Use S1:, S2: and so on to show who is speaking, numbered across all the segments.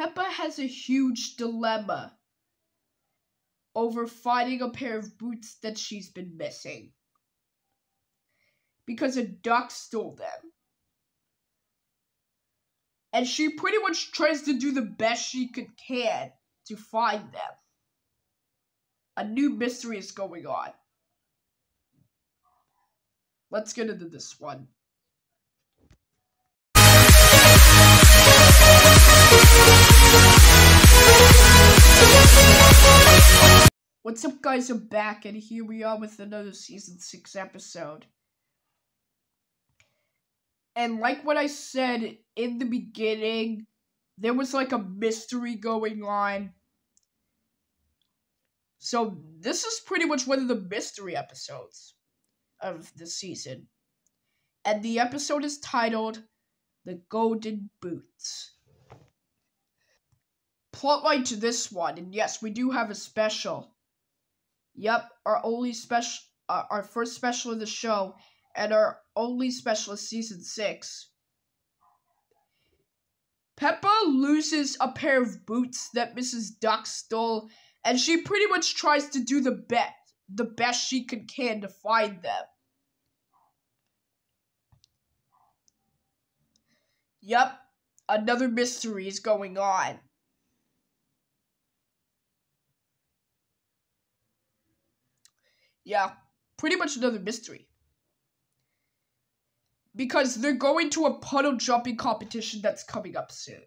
S1: Peppa has a huge dilemma over finding a pair of boots that she's been missing because a duck stole them. And she pretty much tries to do the best she could can to find them. A new mystery is going on. Let's get into this one. Guys? I'm back, and here we are with another season 6 episode. And like what I said in the beginning, there was like a mystery going on. So, this is pretty much one of the mystery episodes of the season. And the episode is titled The Golden Boots. Plotline to this one, and yes, we do have a special. Yep, our only special, uh, our first special of the show, and our only special of season six. Peppa loses a pair of boots that Mrs. Duck stole, and she pretty much tries to do the best, the best she can can to find them. Yep, another mystery is going on. Yeah, pretty much another mystery. Because they're going to a puddle jumping competition that's coming up soon.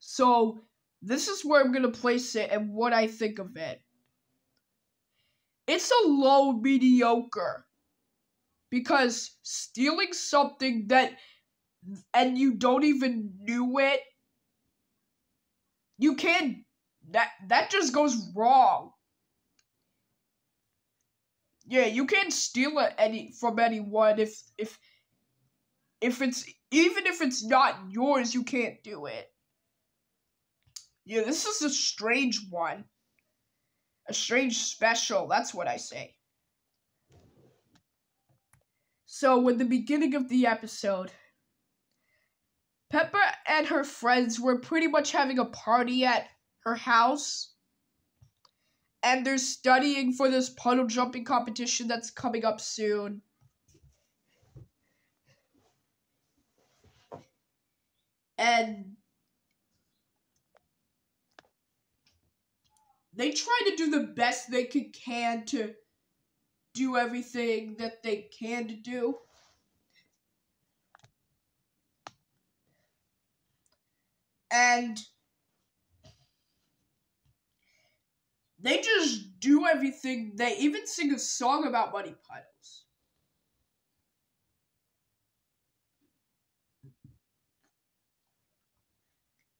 S1: So, this is where I'm going to place it and what I think of it. It's a low mediocre. Because stealing something that and you don't even knew it you can't that that just goes wrong yeah, you can't steal it any from anyone if if if it's even if it's not yours, you can't do it. Yeah, this is a strange one. A strange special, that's what I say. So, in the beginning of the episode, Peppa and her friends were pretty much having a party at her house and they're studying for this puddle jumping competition that's coming up soon. And they try to do the best they can, to do everything that they can to do. And They just do everything. They even sing a song about money puddles.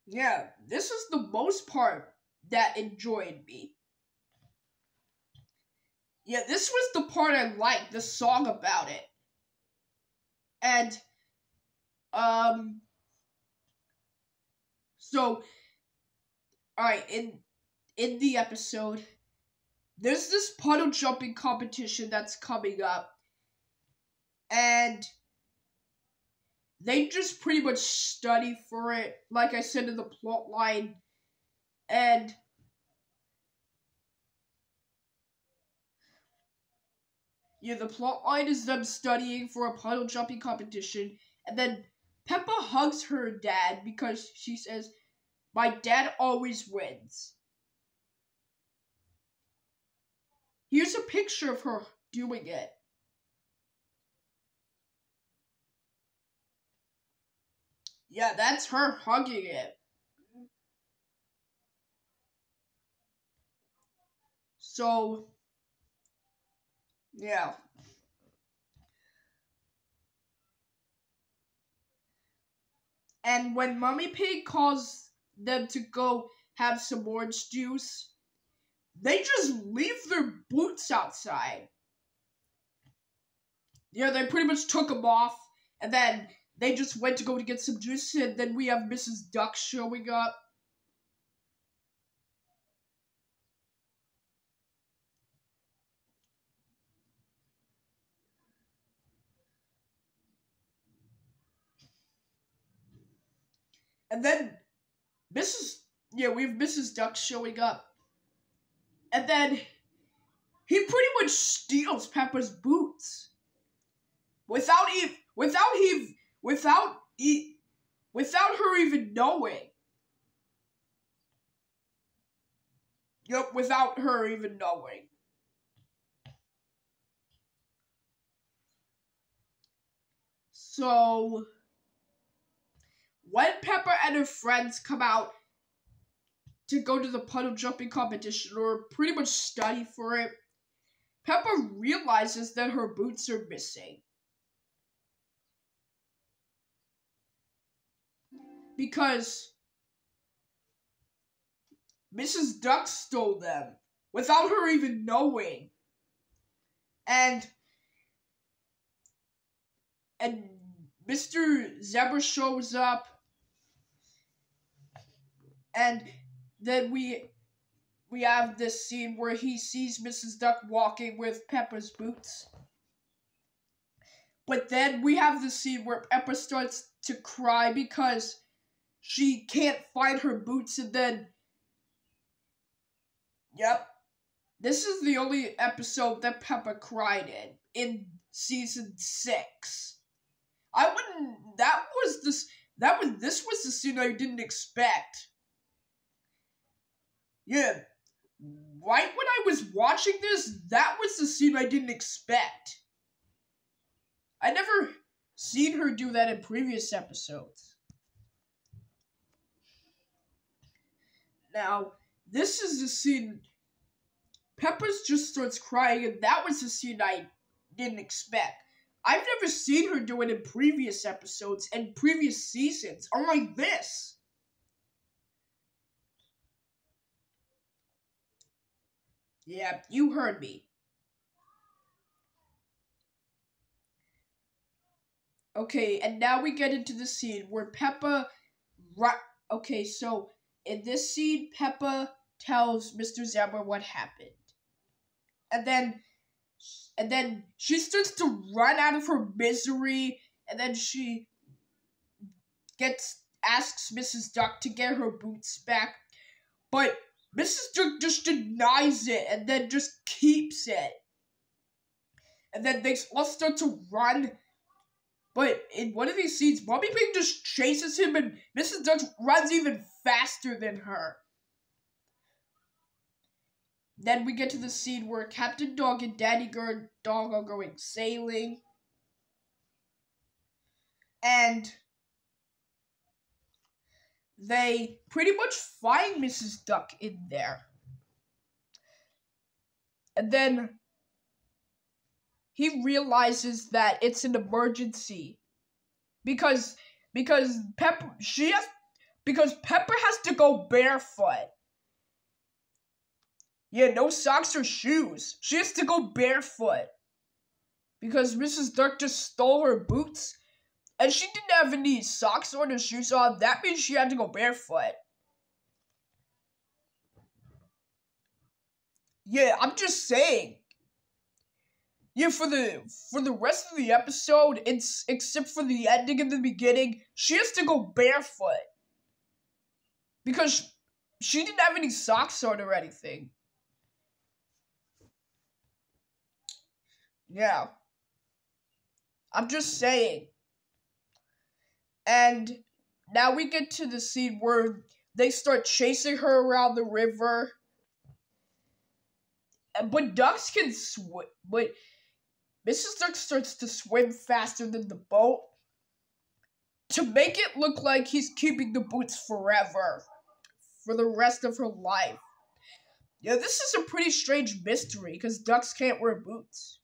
S1: Yeah, this is the most part that enjoyed me. Yeah, this was the part I liked, the song about it. And, um, so, alright, in in the episode, there's this puddle jumping competition that's coming up. And they just pretty much study for it, like I said in the plot line. And yeah, the plot line is them studying for a puddle jumping competition, and then Peppa hugs her dad because she says, My dad always wins. Here's a picture of her doing it. Yeah, that's her hugging it. So, yeah. And when Mummy Pig calls them to go have some orange juice, they just leave their boots outside. Yeah, they pretty much took them off, and then they just went to go to get some juice, and then we have Mrs. Duck showing up. And then Mrs. Yeah, we have Mrs. Duck showing up. And then he pretty much steals Peppa's boots. Without even without he without he without her even knowing. Yep, without her even knowing. So, when Pepper and her friends come out to go to the puddle jumping competition or pretty much study for it, Peppa realizes that her boots are missing. Because Mrs. Duck stole them without her even knowing. And and Mr. Zebra shows up, and then we we have this scene where he sees Mrs. Duck walking with Peppa's boots. But then we have the scene where Peppa starts to cry because she can't find her boots, and then. Yep. This is the only episode that Peppa cried in, in season six. I wouldn't. That was this. That was this was the scene I didn't expect. Yeah, right when I was watching this, that was the scene I didn't expect. I never seen her do that in previous episodes. Now, this is the scene. Peppa's just starts crying, and that was the scene I didn't expect. I've never seen her do it in previous episodes and previous seasons, unlike this. Yeah, you heard me. Okay, and now we get into the scene where Peppa. Okay, so in this scene, Peppa tells Mr. Zebra what happened. And then and then she starts to run out of her misery, and then she gets asks Mrs. Duck to get her boots back, but Mrs. Duck just denies it and then just keeps it. And then they all start to run. But in one of these scenes, Mommy Pig just chases him and Mrs. Duck runs even faster than her. Then we get to the scene where Captain Dog and Daddy Dog are going sailing. And they pretty much find Mrs. Duck in there. And then he realizes that it's an emergency because because Peppa she has because Peppa has to go barefoot. Yeah, no socks or shoes. She has to go barefoot. Because Mrs. Duck just stole her boots. And she didn't have any socks or shoes on. That means she had to go barefoot. Yeah, I'm just saying. Yeah, for the for the rest of the episode, it's except for the ending and the beginning, she has to go barefoot. Because she didn't have any socks on or anything. Yeah. I'm just saying. And now we get to the scene where they start chasing her around the river. But ducks can swim. But Mrs. Duck starts to swim faster than the boat to make it look like he's keeping the boots forever for the rest of her life. Yeah, this is a pretty strange mystery because ducks can't wear boots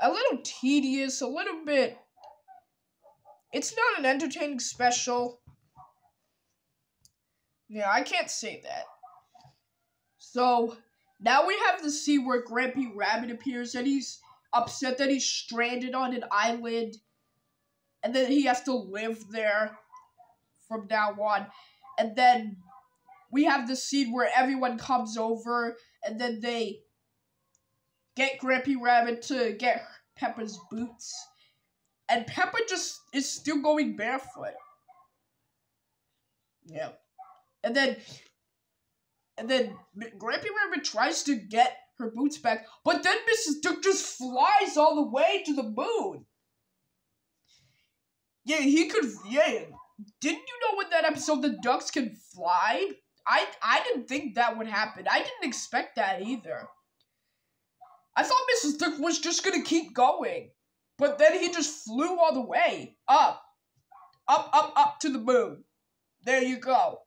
S1: a little tedious, a little bit. It's not an entertaining special. Yeah, I can't say that. So, now we have the scene where Grampy Rabbit appears and he's upset that he's stranded on an island and then he has to live there from now on. And then we have the scene where everyone comes over and then they get Grampy Rabbit to get Peppa's boots. And Peppa just is still going barefoot. Yeah. And then and then Grampy Rabbit tries to get her boots back, but then Mrs. Duck just flies all the way to the moon. Yeah, he could. Yeah, didn't you know in that episode the ducks can fly? I I didn't think that would happen. I didn't expect that either. I thought Mrs. Duck was just gonna keep going, but then he just flew all the way up, up, up, up to the moon. There you go.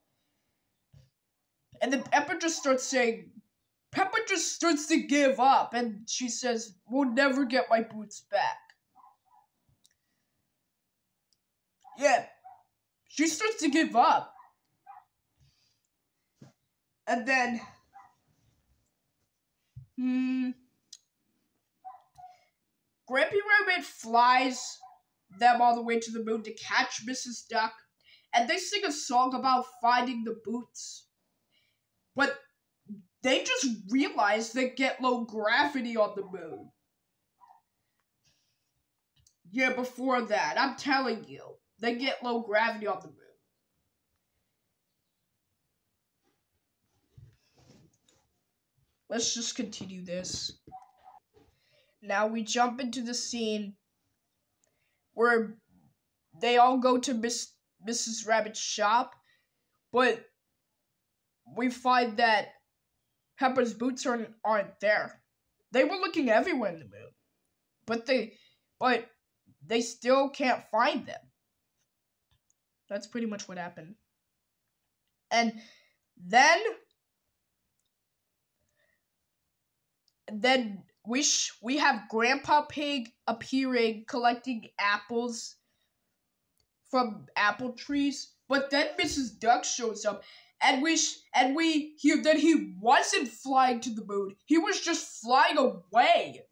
S1: And then Peppa just starts saying, Peppa just starts to give up, and she says, We'll never get my boots back. Yeah, she starts to give up. And then, hmm, Grampy Rabbit flies them all the way to the moon to catch Mrs. Duck, and they sing a song about finding the boots. But they just realize they get low gravity on the moon. Yeah, before that, I'm telling you, they get low gravity on the moon. Let's just continue this. Now we jump into the scene where they all go to Miss Mrs. Rabbit's shop, but we find that Peppa's boots aren't, aren't there. They were looking everywhere in the moon, but they but they still can't find them. That's pretty much what happened. And then then we sh- we have Grandpa Pig appearing collecting apples from apple trees, but then Mrs. Duck shows up and we sh- and we hear that he wasn't flying to the moon. He was just flying away.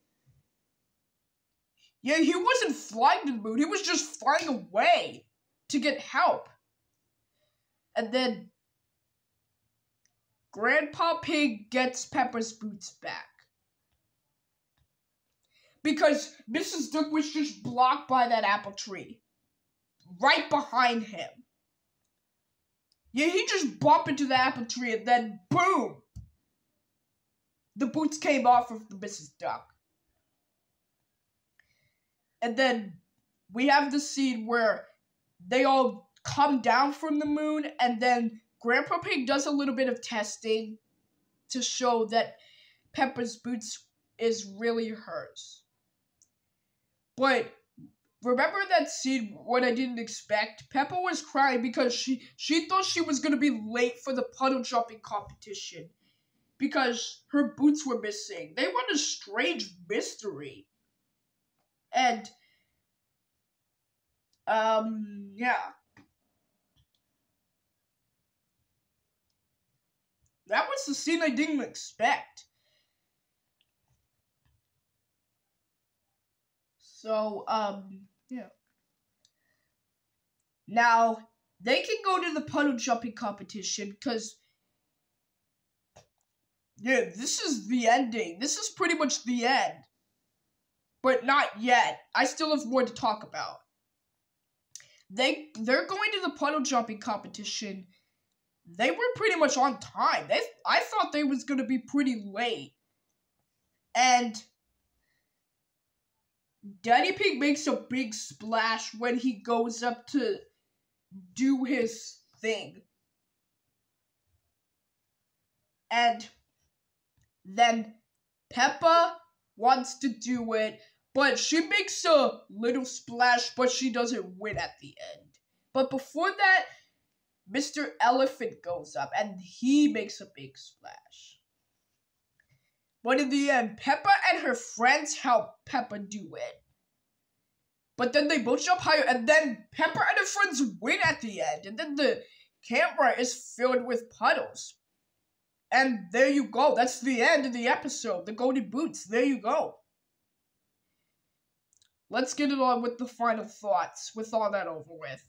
S1: Yeah, he wasn't flying to the moon. He was just flying away to get help. And then Grandpa Pig gets Peppa's boots back. Because Mrs. Duck was just blocked by that apple tree. Right behind him. Yeah, he just bumped into the apple tree and then boom! The boots came off of the Mrs. Duck. And then we have the scene where they all come down from the moon and then Grandpa Pig does a little bit of testing to show that Peppa's boots is really hers. But remember that scene what I didn't expect? Peppa was crying because she she thought she was gonna be late for the puddle jumping competition because her boots were missing. They were a strange mystery. And um yeah. That was the scene I didn't expect. So, um, yeah. Now, they can go to the puddle jumping competition because, yeah, this is the ending. This is pretty much the end. But not yet. I still have more to talk about. They they're going to the puddle jumping competition. They were pretty much on time. They I thought they was gonna be pretty late. And Daddy Pig makes a big splash when he goes up to do his thing. And then Peppa wants to do it, but she makes a little splash, but she doesn't win at the end. But before that, Mr. Elephant goes up and he makes a big splash. But in the end, Peppa and her friends help Peppa do it. But then they both jump higher, and then Peppa and her friends win at the end. And then the camera is filled with puddles. And there you go. That's the end of the episode. The Golden Boots. There you go. Let's get it on with the final thoughts, with all that over with.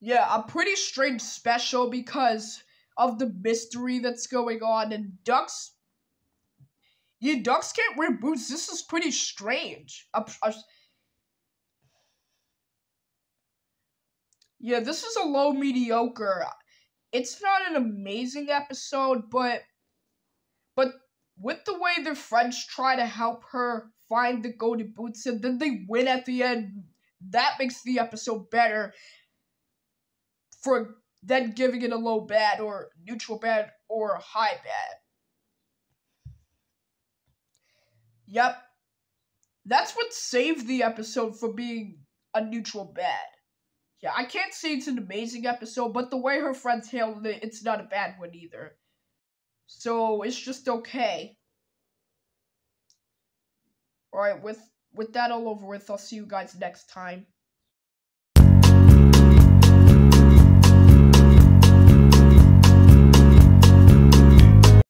S1: Yeah, a pretty strange special because of the mystery that's going on, and ducks. Yeah, ducks can't wear boots. This is pretty strange. Yeah, this is a low mediocre. It's not an amazing episode, but but with the way their friends try to help her find the golden boots and then they win at the end, that makes the episode better for then giving it a low bad or neutral bad or high bad. Yep. That's what saved the episode from being a neutral bad. Yeah, I can't say it's an amazing episode, but the way her friends handled it, it's not a bad one either. So it's just okay. Alright, with with that all over with, I'll see you guys next time.